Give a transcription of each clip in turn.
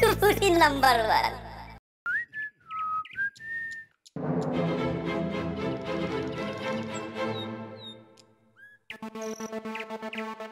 টুপুরি number one ঐ,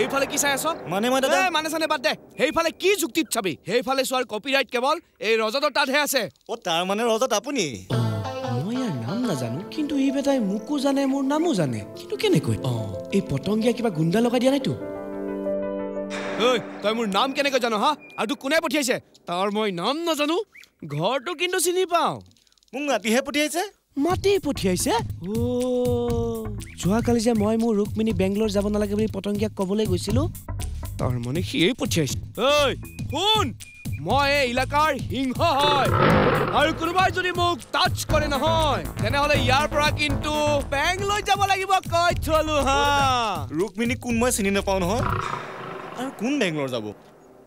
এইফালে কি চাই আছ? মানে মই দাদা এ, মানে চানে বাদ দে। সেইফালে কি যুক্তিত চাবি? সেইফালে চোৱাৰ কপিৰাইট কেৱল এই ৰজতৰ তাতহে আছে। অ তাৰ মানে ৰজাত আপুনি? মই ইয়াৰ নাম নাজানো কিন্তু ই বেটাই মোকো জানে মোৰ নামো জানে। কিন্তু কেনেকৈ? অ। এই পতংগীয়া কিবা গুণ্ডা লগাই দিয়া নাইতো? ঐ তই মোৰ নাম কেনেকৈ জান হা? আৰু তোক কোনে পঠিয়াইছে? তাৰ মই নাম নাজানো। ঘৰটো কিন্তু চিনি পাওঁ। মোক ৰাতিহে পঠিয়াইছে। মাতি পঠিয়াইছে? অ। যোৱাকালি যে মই মোৰ ৰুক্মিণী বেংগলোৰ যাব নালাগে বুলি পতংগীয়াক ক'বলৈ গৈছিলো তাৰ মানে সিয়েই পঠিয়াইছে ঐ শুন! মই এই এলেকাৰ সিংহ হয়। আৰু কোনোবাই যদি মোক টাচ কৰে নহয় তেনেহ'লে ইয়াৰ পৰা কিন্তু বেংলৈ যাব লাগিব কৈ থলো হা। ৰুক্মিণীক কোন মই চিনি নাপাওঁ নহয়। আৰু কোন বেংগলৰ যাব?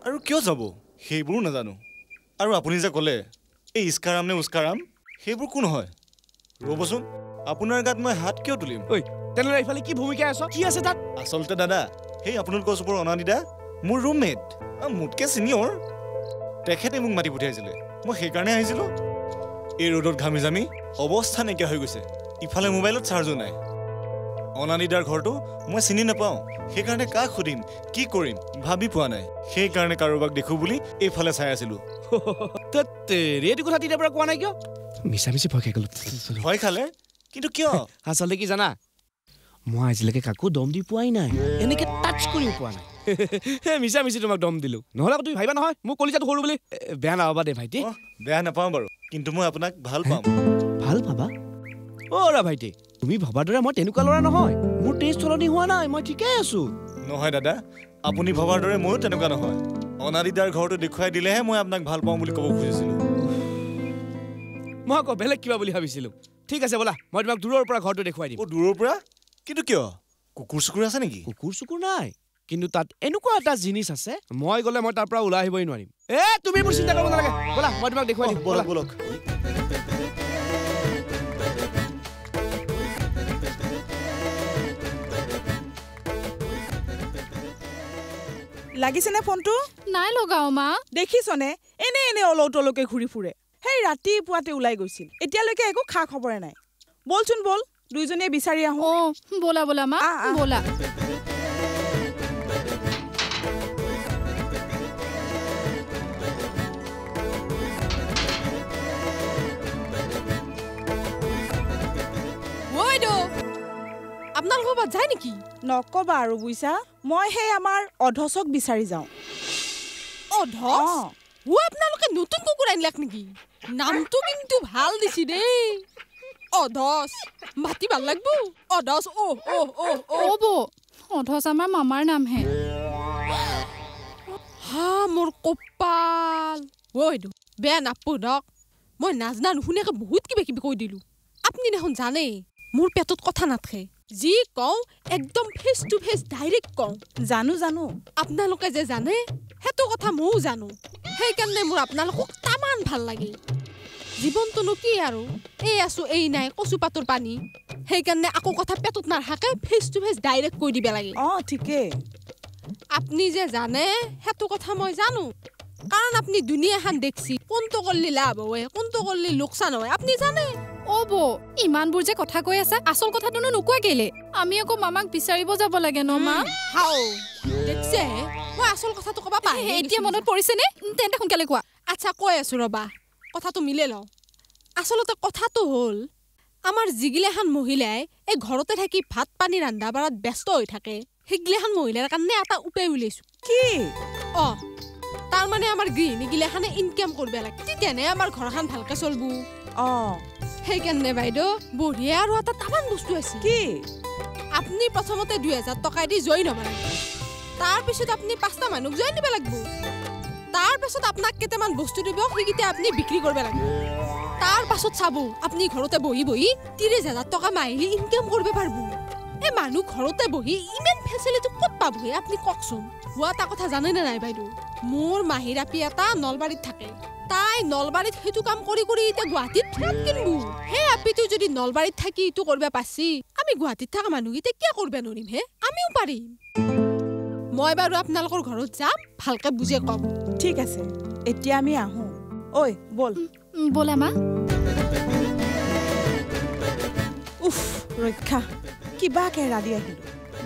আৰু কিয় যাব? সেইবোৰো নাজানো। আৰু আপুনি যে ক'লে এই ইস্কাৰাম নে উস্কাৰাম সেইবোৰ কোন হয়? ৰ'বচোন। আপোনাৰ গাত মই হাত কিয় তুলিম? ঐ তেনেহ'লে এইফালে কি ভূমিকা আছ? কি আছে তাত? আচলতে দাদা সেই আপোনালোকৰ চুপৰ অনাদিদা মোৰ ৰুমমেট মোতকৈ ছিনিয়ৰ তেখেতে মোক মাতি পঠিয়াইছিলে। মই সেইকাৰণে আহিছিলোঁ। এই ৰ'দত ঘামি জামি অৱস্থা নাইকিয়া হৈ গৈছে। ইফালে মোবাইলত চাৰ্জো নাই। অনাদিদাৰ ঘৰটো মই চিনি নাপাওঁ। সেইকাৰণে কাক সুধিম কি কৰিম ভাবি পোৱা নাই। সেইকাৰণে কাৰোবাক দেখোঁ বুলি এইফালে চাই আছিলোঁ। এইটো কথা তেতিয়াৰ পৰা কোৱা নাই কিয়? মিছা মিছি ভয় খাই গ'লো। ভয় খালে? কিন্তু কিয়? আচলতে কি জানা? মই আজিলৈকে কাকো দম দি পোৱাই নাই। এনেকে টাচ কৰিও পোৱা নাই। হে মিছা মিছি তোমাক দম দিলো। নহ'লে তুমি ভাবিবা নহয় মোক কলিজাটো সৰু বুলি। বেয়া নাপাবা দে ভাইটি। বেয়া নাপাওঁ বাৰু কিন্তু মই আপোনাক ভাল পাম ভাল পাবা? অ' ৰা ভাইটি তুমি ভবাৰ দৰে মই তেনেকুৱা ল'ৰা নহয়। মোৰ টেষ্ট সলনি হোৱা নাই মই ঠিকেই আছো। নহয় দাদা আপুনি ভবাৰ দৰে ময়ো তেনেকুৱা নহয়। অনাদিদাৰ ঘৰটো দেখুৱাই দিলেহে মই আপোনাক ভাল পাওঁ বুলি ক'ব খুজিছিলোঁ। মই আকৌ বেলেগ কিবা বুলি ভাবিছিলো। ঠিক আছে ব'লা। মই তোমাক দূৰৰ পৰা ঘৰটো দেখুৱাই দিম। দূৰৰ পৰা? কিন্তু কিয়? কুকুৰ চুকুৰ আছে নেকি? কুকুৰ চুকুৰ নাই। কিন্তু তাত এনেকুৱা এটা জিনিচ আছে মই গ'লে মই তাৰ পৰা ওলাই আহিবই নোৱাৰিম। এ তুমি মোৰ চিন্তা কৰিব নালাগে। ব'লা মই তোমাক দেখুৱাই দিম। বলক ব'লা। বলক লাগিছেনে ফোনটো? নাই লগাও মা। দেখিছনে? এনে এনে অলৌ তলৌকে ঘূৰি ফুৰে। সেই ৰাতিপুৱাতে ওলাই গৈছিল। এতিয়ালৈকে একো খা খবৰে নাই। বলচোন বল দুইজনীয়ে বিচাৰি আহো। অ ব'লা ব'লা মা। ব'লা। আপোনালোকৰ ক'ৰবাত যায় নেকি? নকবা আৰু বুইছা মই সেই আমাৰ অধচক বিচাৰি যাওঁ। অধ আপোনালোকে নতুন কুকুৰ আনিলাক নেকি? নামটো কিন্তু ভাল দিছি দেই। অধচ মাতি ভাল লাগব। অধচ অ' অ' অ' অ' বৌ। অধচ আমাৰ মামাৰ নামহে হা। মোৰ কপাল। ঐ দু বেয়া নাপদক মই নাজনা নুশুনাকে বহুত কিবা কিবি কৈ দিলোঁ। আপুনি দেখোন জানেই মোৰ পেটত কথা নাথাকে। যি কওঁ একদম ফেচ টু ফেচ ডাইৰেক্ট কওঁ। জানো জানো। আপোনালোকে যে জানে সেইটো কথা ময়ো জানো। সেইকাৰণে মোৰ আপোনালোকক তামান ভাল লাগে। জীৱনটোনো কি আৰু। এই আছো এই নাই কচু পাতৰ পানী। সেইকাৰণে আকৌ কথা পেটত নাৰাখাকে ফেচ টু ফেচ ডাইৰেক্ট কৈ দিব লাগে। অঁ ঠিকেই আপুনি যে জানে সেইটো কথা মই জানো। কাৰণ আপুনি দুনিয়াখন দেখছি কোনটো কৰিলে লাভ হয় কোনটো কৰিলে লোকচান হয় আপুনি জানে? অ বৌ ইমানবোৰ যে কথা কৈ আছে আচল কথাটোনো নোকোৱা কেলে? আমি আকৌ মামাক বিচাৰিব যাব লাগে ন মা? হাও দেখছে? মই আচল কথাটো ক'বা পাৰি এতিয়া মনত পৰিছেনে? তেন্তে সোনকালে কোৱা। আচ্ছা কৈ আছো ৰবা। কথাটো মিলে লওঁ। আচলতে কথাটো হ'ল আমাৰ যিগিলাখান মহিলাই এই ঘৰতে থাকি ভাত পানী ৰন্ধা বঢ়াত ব্যস্ত হৈ থাকে। সেইগিলাখান মহিলাৰ কাৰণে এটা উপায় উলিয়াইছো। কি? অ তাৰমানে আমাৰ গৃহিণীগিলাখানে ইনকাম কৰিব লাগে। তেতিয়াহে আমাৰ ঘৰখন ভালকে চলব। অঁ। সেইকাৰণে বাইদেউ বঢ়িয়া আৰু এটা তামান বস্তু আছে। কি? আপুনি প্ৰথমতে দুই হাজাৰ টকা দি জইন হ'ব লাগিব। তাৰপিছত আপুনি পাঁচটা মানুহক জইন দিব লাগিব। তাৰ পাছত আপোনাক কেইটামান বস্তু দিব সেইকেইটা আপুনি বিক্ৰী কৰিব লাগিব তাৰ পাছত চাব আপুনি ঘৰতে বহি বহি ত্ৰিছ হাজাৰ টকা মাহিলী ইনকাম কৰিব পাৰিব। এই মানুহ ঘৰতে বহি ইমান ফেচিলিটি ক'ত পাবহি? আপুনি কওকচোন। হোৱা এটা কথা জানেনে নাই বাইদেউ? মোৰ মাহীৰাপী এটা নলবাৰীত থাকে। তাই নলবাৰীত সেইটো কাম কৰি কৰি এতিয়া গুৱাহাটীত ফ্লেট কিনিব। সেই আপিটো যদি নলবাৰীত থাকি এইটো কৰিব পাৰছি আমি গুৱাহাটীত থকা মানুহকেইটা কিয় কৰিব নোৱাৰিম হে? আমিও পাৰিম। মই বাৰু আপোনালোকৰ ঘৰত যাম ভালকে বুজাই ক'ম। ঠিক আছে এতিয়া আমি আহোঁ। ঐ ব'ল। ব'লা মা উফ ৰক্ষা কিবাকে ৰাদি আহিলো।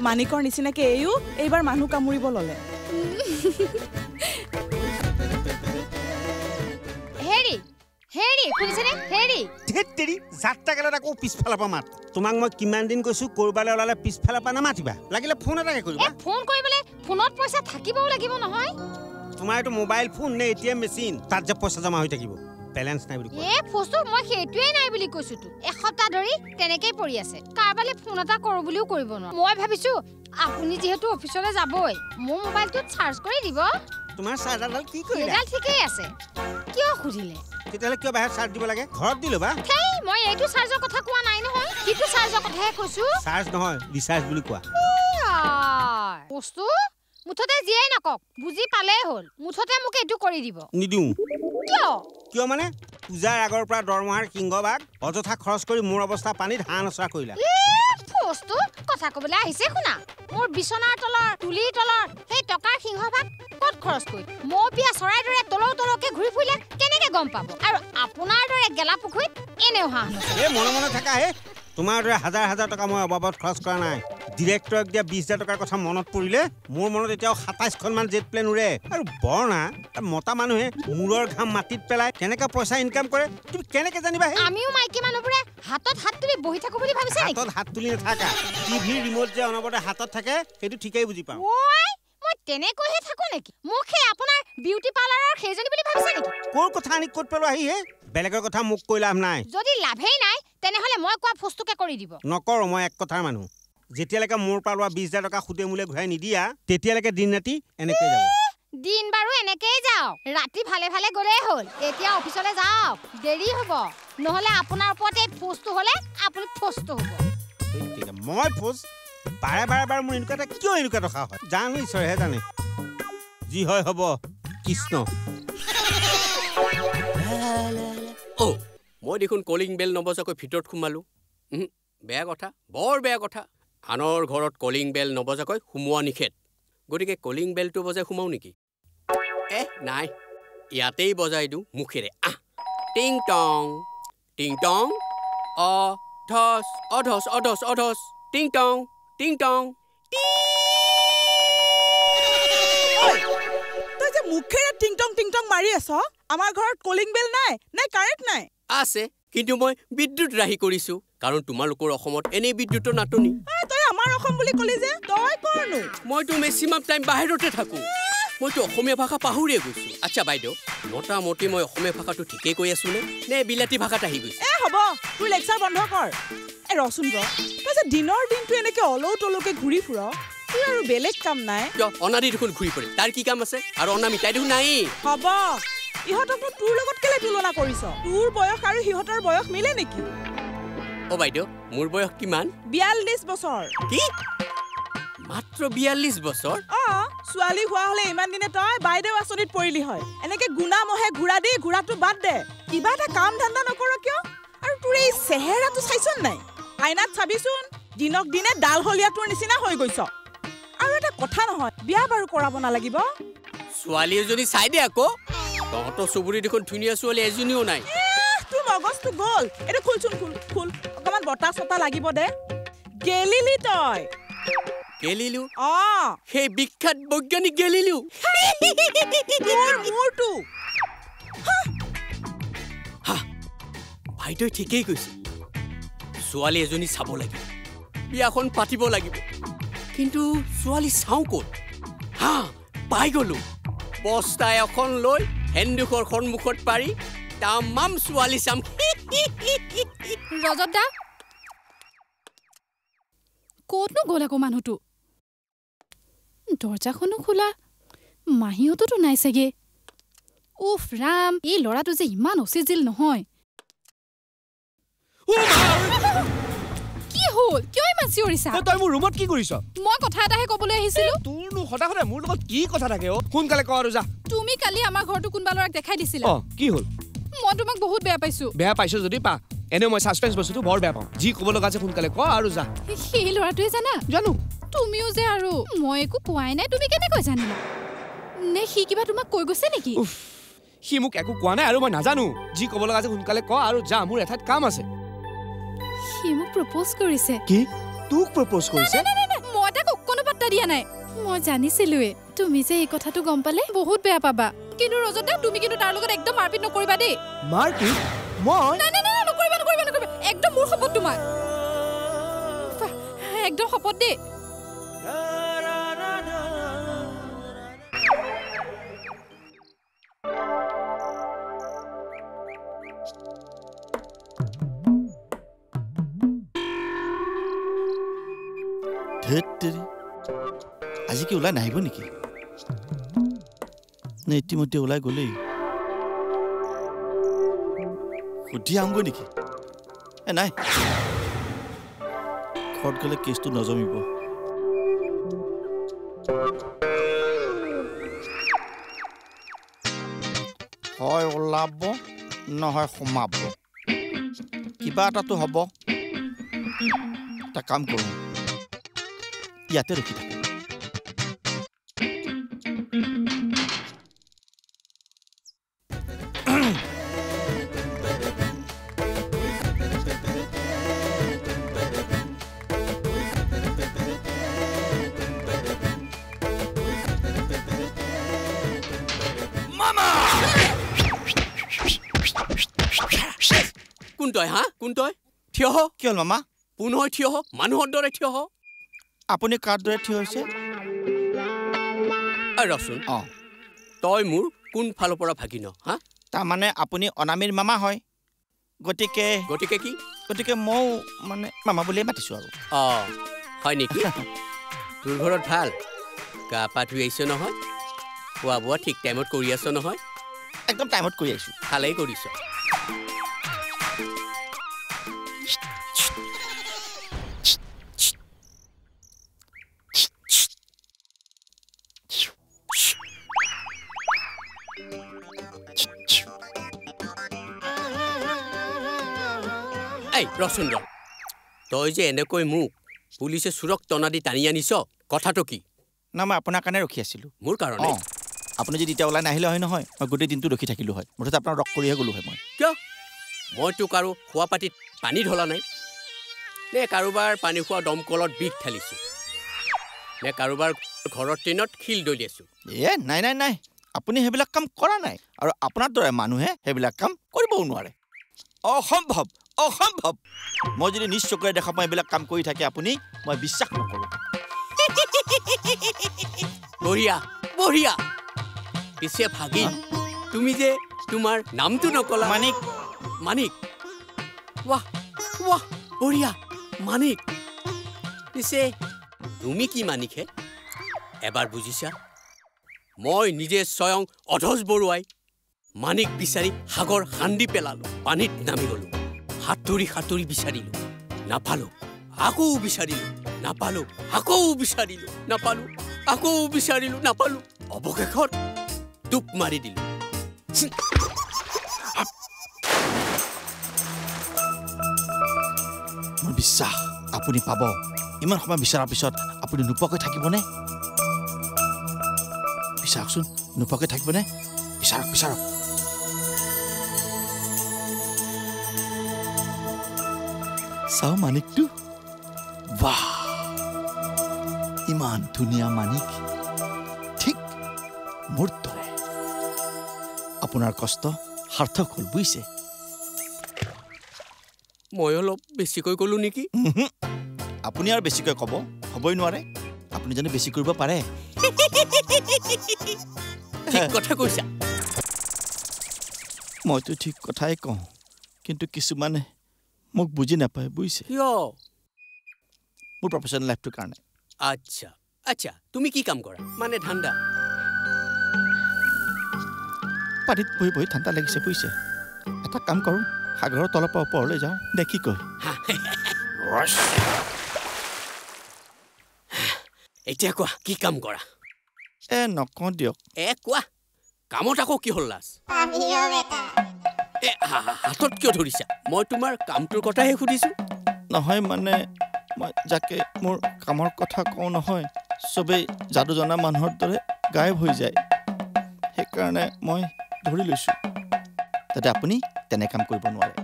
মানিকৰ নিচিনাকে এইও এইবাৰ মানুহ কামুৰিব ল'লে। হেৰি হেৰি শুনিছেনে? হেৰি ধেত তেৰি যাত্ৰা কালত আকৌ পিছফালৰ পৰা মাত। তোমাক মই কিমান দিন কৈছো কৰবালৈ ওলালে পিছফালৰ পৰা নামাতিবা। লাগিলে ফোন এটাকে কৰিবা। ফোন কৰিবলৈ ফোনত পইচা থাকিবও লাগিব নহয়। তোমাৰ এইটো মোবাইল ফোন নে এ টি এম মেচিন তাত যে পইচা জমা হৈ থাকিব। বেলেঞ্চ নাই বুলি এ ফোনটো মই সেইটোৱে নাই বুলি কৈছো তো এসপ্তাহ ধৰি তেনেকেই পৰি আছে। কাৰোবালৈ ফোন এটা কৰো বুলিও কৰিব নোৱাৰো। মই ভাবিছো আপুনি যিহেতু অফিচলৈ যাবই মোৰ মোবাইলটোত চাৰ্জ কৰি দিব। তোমাৰ চাৰ্জাৰডাল কি কৰিলা? ঠিকেই আছে। কিয় সুধিলে? তেতিয়াহ'লে কিয় বাহিৰত চাৰ্জ দিব লাগে? ঘৰত দি ল'বা। মই এইটো চাৰ্জৰ কথা কোৱা নাই নহয়। সিটো চাৰ্জৰ কথাহে কৈছো? চাৰ্জ নহয় ৰিচাৰ্জ বুলি কোৱা। বস্তু মুঠতে যিয়েই নকওক বুজি পালেই হ'ল। মুঠতে মোক এইটো কৰি দিব। নিদিওঁ। কিয়? কিয় মানে? পূজাৰ আগৰ পৰা দৰমহাৰ সিংহভাগ অযথা খৰচ কৰি মোৰ অৱস্থা পানীত হাঁহ নচৰা কৰিলা। বস্তু কথা কবলৈ আহিছে শুনা। মোৰ বিচনাৰ তলৰ তুলিৰ তলৰ সেই টকাৰ সিংহভাগ ক'ত খৰচ কৰি? মৌপিয়া চৰাইৰ দৰে তলৌ তলৌকে ঘূৰি ফুৰিলে কেনেকে গম পাব? আৰু আপোনাৰ দৰে গেলা পুখুৰীত এনেও হাঁহ মনে মনে থাকা হে। তোমাৰ দৰে হাজাৰ হাজাৰ টকা মই অবাবত খৰচ কৰা নাই। ডিৰেক্টৰক দিয়া বিছ হাজাৰ টকাৰ কথা মনত পৰিলে মোৰ মনত এতিয়াও সাতাইছখনমান জেট প্লেন উৰে। আৰু বৰনা মতা মানুহে মূৰৰ ঘাম মাটিত পেলাই কেনেকে পইচা ইনকাম কৰে তুমি কেনেকে জানিবা আমিও মাইকী মানুহবোৰে হাতত হাত তুলি বহি থাকো বুলি ভাবিছে হাতত হাত তুলি নাথাকা। টিভিৰ ৰিম'ট যে অনবৰতে হাতত থাকে সেইটো ঠিকেই বুজি পাওঁ। মই তেনেকৈহে থাকো নেকি? মোক সেই আপোনাৰ বিউটি পাৰ্লাৰৰ সেইজনী বুলি ভাবিছে নেকি? ক'ৰ কথা আনি ক'ত পেলোৱা আহি হে? বেলেগৰ কথা মোক কৈ লাভ নাই। যদি লাভেই নাই তেনেহ'লে মই কোৱা ফোজটোকে কৰি দিব। নকৰোঁ মই এক কথাৰ মানুহ। যেতিয়ালৈকে মোৰ পৰা লোৱা বিছ হাজাৰ টকা সুদে মোলে ঘূৰাই নিদিয়া তেতিয়ালৈকে দিন ৰাতি এনেকৈ যাব। দিন বাৰু এনেকেই যাওক ৰাতি ভালে ভালে গ'লেই হ'ল। এতিয়া অফিচলৈ যাওক। দেৰি হ'ব। নহ'লে আপোনাৰ ওপৰত এই ফোজটো হ'লে আপুনি ফোজটো হ'ব। মই ফোজ বাৰে বাৰে বাৰে মোৰ এনেকুৱা এটা কিয় এনেকুৱা দশা হয়? জানো ঈশ্বৰেহে জানে। যি হয় হ'ব কৃষ্ণ। অ' মই দেখোন কলিং বেল নবজাকৈ ভিতৰত সোমালোঁ। বেয়া কথা বৰ বেয়া কথা। আনৰ ঘৰত কলিং বেল নবজাকৈ সোমোৱা নিষেধ। গতিকে কলিং বেলটো বজাই সোমাওঁ নেকি? এহ নাই। ইয়াতেই বজাই দিওঁ মুখেৰে। আহ! টিং টং। টিং টং। অ ধচ অধচ অধচ অধচ টিং টং টিং টং। তই যে মুখেৰে টিংটং টিংটং মাৰি আছ আমাৰ ঘৰত কলিং বেল নাই নে কাৰেণ্ট নাই আছে কিন্তু মই বিদ্যুৎ ৰাহি কৰিছোঁ কাৰণ তোমালোকৰ অসমত এনেই বিদ্যুতৰ নাটনি আমাৰ অসম বুলি ক'লি যে তই কৰনো মইতো মেক্সিমাম টাইম বাহিৰতে থাকোঁ। মইতো অসমীয়া ভাষা পাহৰিয়ে গৈছোঁ। আচ্ছা বাইদেউ মোটামুটি মই অসমীয়া ভাষাটো ঠিকেই কৈ আছোনে? নে বিলাতী ভাষাত আহি গৈছে? এ হ'ব তোৰ লেকচাৰ বন্ধ কৰ। এ ৰচোন ৰ তই যে দিনৰ দিনটো এনেকে অলৌ তলৌকে ঘূৰি ফুৰ তোৰ আৰু বেলেগ কাম নাই। কিয় অনাদি দেখোন ঘূৰি ফুৰে। তাৰ কি কাম আছে? আৰু অনা মিঠাই দেখোন নায়েই। হ'ব ইহঁতকনো তোৰ লগত কেলে তুলনা কৰিছ? তোৰ বয়স আৰু সিহঁতৰ বয়স মিলে নেকি? অ' বাইদেউ মোৰ বয়স কিমান? বিয়াল্লিছ বছৰ। কি? মাত্ৰ বিয়াল্লিছ বছৰ? অ ছোৱালী হোৱা হলে ইমান দিনে তই বাইদেউ আঁচনিত পৰিলি হয়। এনেকে গুণা মহে ঘূৰা দি ঘূৰাটো বাদ দে। কিবা এটা কাম ধান্দা নকৰ কিয়? আৰু তোৰ এই চেহেৰাটো চাইছ নাই? আইনাত চাবিচোন দিনক দিনে ডাল হলীয়াটোৰ নিচিনা হৈ গৈছ। আৰু এটা কথা নহয় বিয়া বাৰু কৰাব নালাগিব? ছোৱালী এজনী চাই দে আকৌ। তহঁতৰ চুবুৰী দেখোন ধুনীয়া ছোৱালী এজনীও নাই। তোৰ মগজটো গ'ল। এইটো খুলচোন খুল খুল। অকমান বতাহ চতাহ লাগিব দে। গেলিলি তই। গেলিলো? অ। সেই বিখ্যাত বৈজ্ঞানিক গেলিলো? মূৰটো। বাইদেউৱে ঠিকেই কৈছে। ছোৱালী এজনী চাব লাগিব। বিয়াখন পাতিব লাগিব। কিন্তু ছোৱালী চাওঁ ক'ত? হা পাই গ'লো। বস্তা এখন লৈ হেন্দুকৰ সন্মুখত পাৰি তামাম ছোৱালী চাম ৰজত দা ক'তনো গ'ল আকৌ মানুহটো? দৰ্জাখনো খোলা। মাহীহঁতোতো নাই চাগে উফ ৰাম! এই ল'ৰাটো যে ইমান অচিজিল নহয়। কি হ'ল? কিয় ইমান চিঞৰিছা? তই মোৰ ৰুমত কি কৰিছ? মই কথা এটাহে ক'বলৈ আহিছিলো। তোৰনো সদায় সদায় মোৰ লগত কি কথা থাকে অ? সোনকালে ক আৰু যা। তুমি কালি আমাৰ ঘৰটো কোনোবা ল'ৰাক দেখাই দিছিলা। অ কি হ'ল? মই তোমাক বহুত বেয়া পাইছো। বেয়া পাইছ যদি পা। এনেও মই ছাছপেঞ্চ বস্তুটো বৰ বেয়া পাওঁ। যি ক'ব লগা আছে সোনকালে ক আৰু যা। সেই ল'ৰাটোৱে জানা? জানো। তুমিও যে আৰু মই একো কোৱাই নাই তুমি কেনেকৈ জানিলা? নে সি কিবা তোমাক কৈ গৈছে নেকি? সি মোক একো কোৱা নাই আৰু মই নাজানো। যি ক'ব লগা আছে সোনকালে ক আৰু যা মোৰ এঠাইত কাম আছে। সি মোক প্ৰপ'জ কৰিছে। কি? তোক প্ৰপ'জ কৰিছে? মই তাক অকণো পাত্তা দিয়া নাই। মই জানিছিলোৱে তুমি যে এই কথাটো গম পালে বহুত বেয়া পাবা। কিন্তু ৰজতা তুমি কিন্তু তাৰ লগত একদম মাৰপিট নকৰিবা দেই। মাৰপিট? মই? মোৰ শপত তোমাৰ। একদম শপত দেই। আজি কি ওলাই নাহিব নেকি? নে ইতিমধ্যে ওলাই গ'লেই? সুধি আহোগৈ নেকি? এ নাই। ঘৰত গ'লে কেছটো নজমিব। হয় ওলাব নহয় সোমাব। কিবা এটাতো হ'ব। এটা কাম কৰোঁ। ইয়াতে ৰখি থাকোঁ। কোন তই হা? কোন তই থিয় হ। কি হ'ল মামা? পুনৰ থিয় হ। মানুহৰ দৰে থিয় হ। আপুনি কাৰ দৰে থিয় হৈছে? ৰচোন। অঁ। তই মোৰ কোন ফালৰ পৰা ভাগিন হা? তাৰমানে আপুনি অনামীৰ মামা হয়। গতিকে গতিকে কি? গতিকে ময়ো মানে মামা বুলিয়ে মাতিছোঁ আৰু। অ হয় নেকি? তোৰ ঘৰত ভাল? গা পা ধুই আহিছ নহয়? খোৱা বোৱা ঠিক টাইমত কৰি আছ নহয়? একদম টাইমত কৰি আহিছোঁ। ভালেই কৰিছ। এই ৰচোন ৰ তই যে এনেকৈ মোক পুলিচে চোৰক টনা দি টানি আনিছ কথাটো কি? না মই আপোনাৰ কাৰণে ৰখি আছিলোঁ। মোৰ কাৰণে? আপুনি যদি এতিয়া ওলাই নাহিলে হয় নহয় মই গোটেই দিনটো ৰখি থাকিলোঁ হয়। মুঠতে আপোনাৰ ৰখ কৰিহে গ'লোঁ হয় মই। কিয়? মই তোক আৰু খোৱা পাতিত পানী ঢলা নাই। নে কাৰোবাৰ পানী খোৱা দমকলত বিষ ঢালিছোঁ। নে কাৰোবাৰ ঘৰৰ ট্ৰেইনত শিল দলিয়াইছোঁ এ নাই নাই নাই। আপুনি সেইবিলাক কাম কৰা নাই। আৰু আপোনাৰ দৰে মানুহে সেইবিলাক কাম কৰিবও নোৱাৰে। অসম্ভৱ! অসম্ভৱ। মই যদি নিজ চকুৰে দেখা পাওঁ এইবিলাক কাম কৰি থাকে আপুনি মই বিশ্বাস নকৰোঁ। বঢ়িয়া বঢ়িয়া। পিছে ভাগিন তুমি যে তোমাৰ নামটো নকলা। মানিক। মানিক। ৱাহ ৱাহ বঢ়িয়া মানিক। পিছে তুমি কি মানিকহে এবাৰ বুজিছা? মই নিজে স্বয়ং অধজ বৰুৱাই মানিক বিচাৰি সাগৰ খান্দি পেলালো পানীত নামি গলো। সাঁতুৰি সাঁতুৰি বিচাৰিলো। নাপালো। আকৌ বিচাৰিলো। নাপালো। আকৌ বিচাৰিলো। নাপালো। আকৌ বিচাৰিলো। নাপালো। অৱশেষত টোপ মাৰি দিলো। মোৰ বিশ্বাস আপুনি পাব। ইমান সময় বিচৰাৰ পিছত আপুনি নোপোৱাকৈ থাকিবনে? বিচাৰকচোন নোপোৱাকৈ থাকিবনে? বিচাৰক বিচাৰক। চাওঁ মানিকটো বাহ ইমান ধুনীয়া মানিক ঠিক মোৰ দৰে আপোনাৰ কষ্ট সাৰ্থক হ'ল বুজিছে মই অলপ বেছিকৈ ক'লো নেকি। আপুনি আৰু বেছিকৈ ক'ব হ'বই নোৱাৰে আপুনি জানো বেছি কৰিব পাৰে কথা কৈছা মইতো ঠিক কথাই কওঁ কিন্তু কিছুমানে মোক বুজি নাপায় বুজিছে? কিয়? মোৰ প্ৰফেশ্যনেল লাইফটোৰ কাৰণে। আচ্ছা আচ্ছা তুমি কি কাম কৰা? মানে ঠাণ্ডা পানীত বহি বহি ঠাণ্ডা লাগিছে বুজিছে? এটা কাম কৰোঁ সাগৰৰ তলৰ পৰা ওপৰলৈ যাওঁ নে কি কয়। এতিয়া কোৱা কি কাম কৰা? এ নকওঁ দিয়ক। এ কোৱা কামত আকৌ কি হ'ল লাজ? হাতত কিয় ধৰিছা? মই তোমাৰ কামটোৰ কথাহে সুধিছো। নহয় মানে মই যাকে মোৰ কামৰ কথা কওঁ নহয় চবেই যাদু জনা মানুহৰ দৰে গায়ব হৈ যায়। সেইকাৰণে মই ধৰি লৈছোঁ। যাতে আপুনি তেনে কাম কৰিব নোৱাৰে।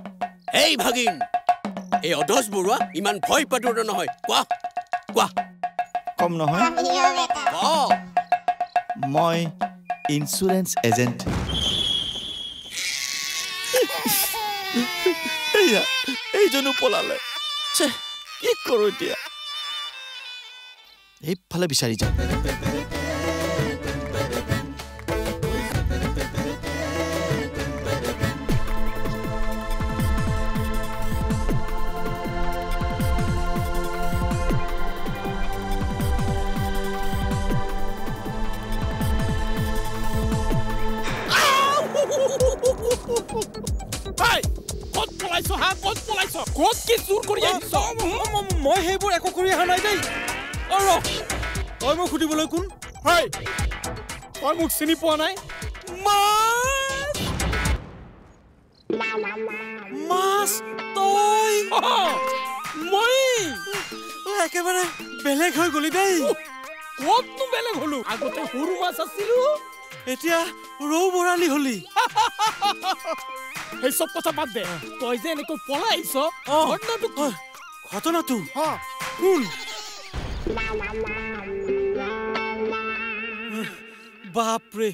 এই ভাগিন এই অধজ বৰুৱা ইমান ভয় পাদৰ নহয়। কোৱা কোৱা। কম নহয়। মই ইঞ্চুৰেঞ্চ এজেণ্ট। এইজনো পলালে। ছে কি কৰোঁ এতিয়া এইফালে বিচাৰি যাওঁ ক'ত পলাইছ হা? ক'ত পলাইছ? ক'ত কি চুৰ কৰি আহিছ? মই সেইবোৰ একো কৰি অহা নাই দেই। ৰ। তই মোক সুধিবলৈ কোন? হয়। তই মোক চিনি পোৱা নাই? মাছ! তই! মই? একেবাৰে বেলেগ হৈ গলি দেই। ক'তনো বেলেগ হলো? আগতে সৰু মাছ আছিলো। এতিয়া ৰৌ বৰালি হলি। সেই চব কথা বাদ দে। তই যে এনেকৈ পলাই আহিছ ঘটনাটো? ঘটনাটো শুন। বাপৰে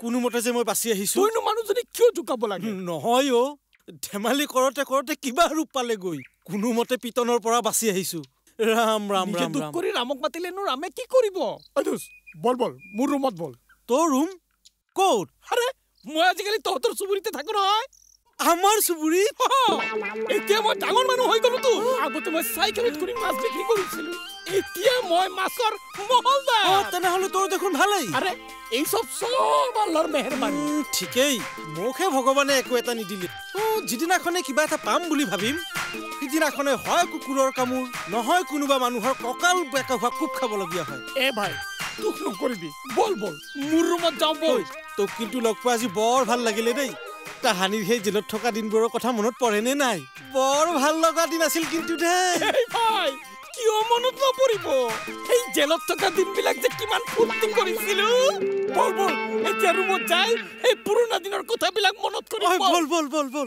কোনোমতে যে মই বাচি আহিছো। তইনো মানুহজনী কিয় জোকাব লাগে? নহয় অ ধেমালি কৰোতে কৰোতে কিবা ৰূপ পালেগৈ। কোনোমতে পিতনৰ পৰা বাচি আহিছো। ৰাম ৰাম ৰাম দুখ কৰি ৰামক মাতিলেনো ৰামে কি কৰিব? বল বল মোৰ ৰুমত বল। তোৰ ৰুম? ক'ত? আৰে মই আজিকালি তহঁতৰ চুবুৰীতে থাকো নহয়। আমাৰ চুবুৰী এতিয়া মই ডাঙৰ মানুহ হৈ গলোতো আগতে মই চাইকেলত কৰি মাছ বিক্ৰী কৰিছিলো এতিয়া মই মাছৰ মহলদাৰ তেনেহলে তোৰ দেখোন ভালেই। আৰে এই চব চব আল্লাহৰ মেহৰবানী। ঠিকেই। মোকহে ভগৱানে একো এটা নিদিলে। যিদিনাখনে কিবা এটা পাম বুলি ভাবিম সিদিনাখনে হয় কুকুৰৰ কামোৰ নহয় কোনোবা মানুহৰ কঁকাল বেকা হোৱা কোব খাবলগীয়া হয়। এ ভাই দুখ নকৰিবি। বল বল। মোৰ ৰুমত যাওঁ বল। তোক কিন্তু লগ পোৱা আজি বৰ ভাল লাগিলে দেই। তাহানিৰ সেই জেলত থকা দিনবোৰৰ কথা মনত পৰেনে নাই? বৰ ভাল লগা দিন আছিল কিন্তু দেই। কিয় মনত নপৰিব? এই জেলত থকা দিনবিলাক যে কিমান ফূৰ্তি কৰিছিলো। বল বল এতিয়া ৰুমত যাই এই পুৰণা দিনৰ কথাবিলাক মনত কৰি বল বল বল বল।